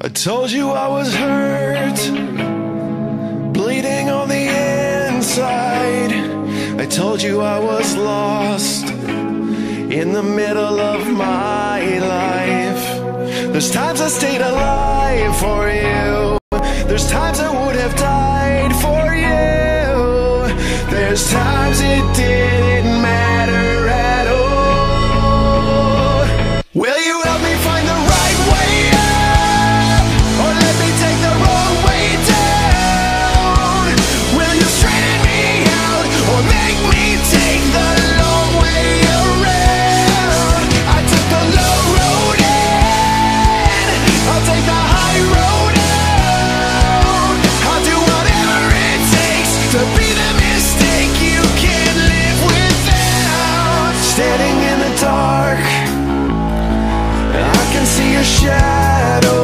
I told you I was hurt, bleeding on the inside. I told you I was lost in the middle of my life. There's times I stayed alive for you, there's times I would have died for you, there's times it did. Standing in the dark. I can see a shadow